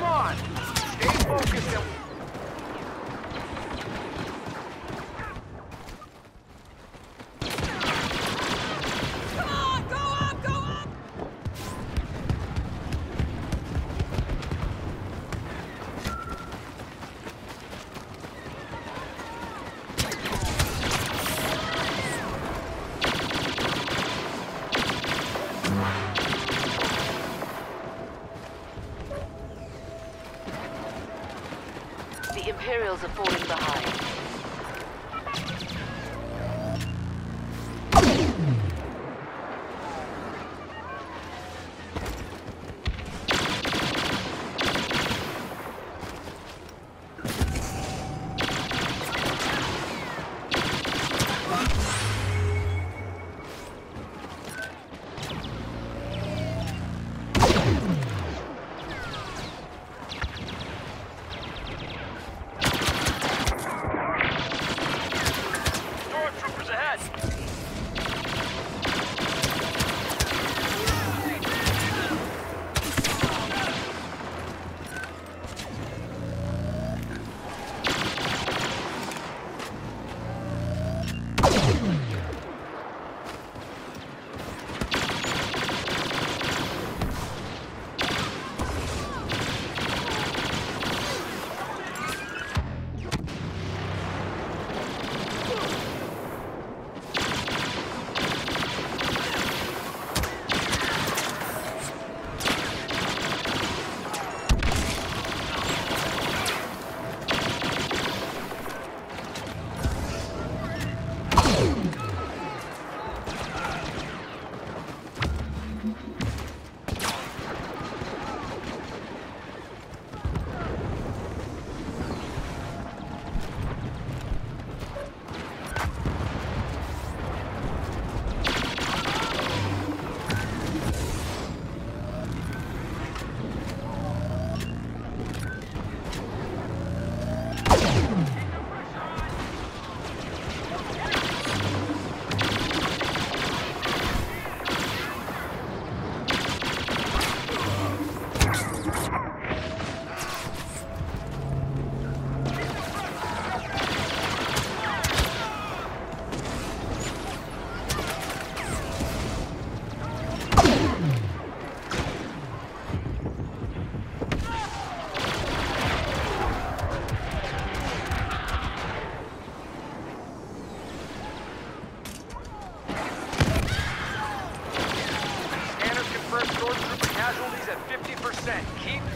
Come on! Stay focused The Imperials are falling behind.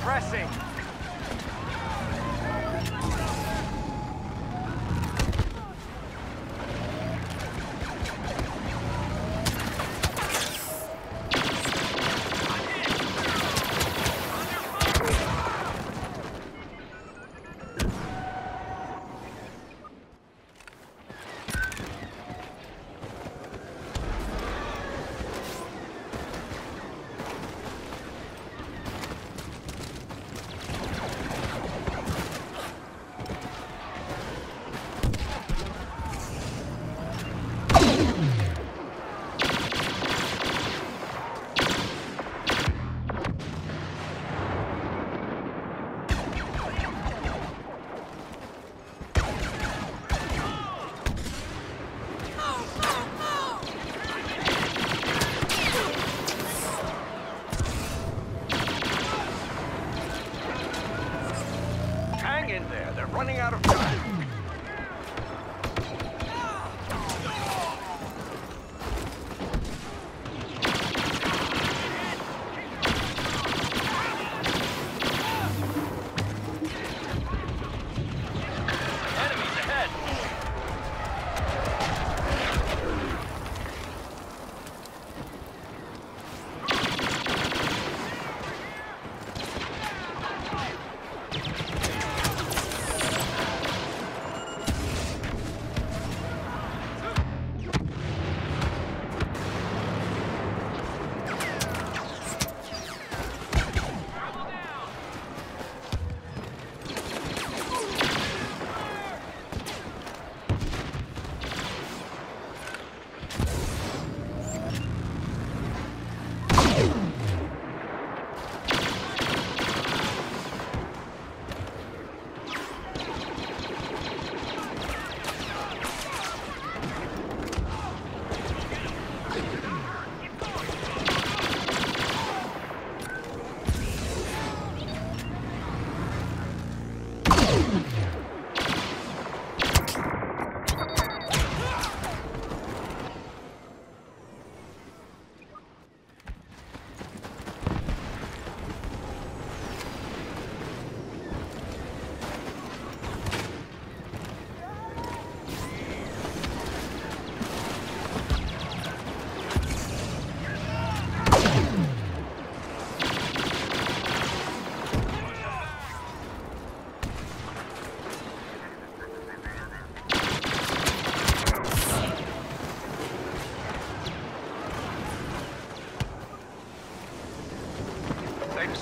pressing.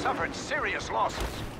suffered serious losses.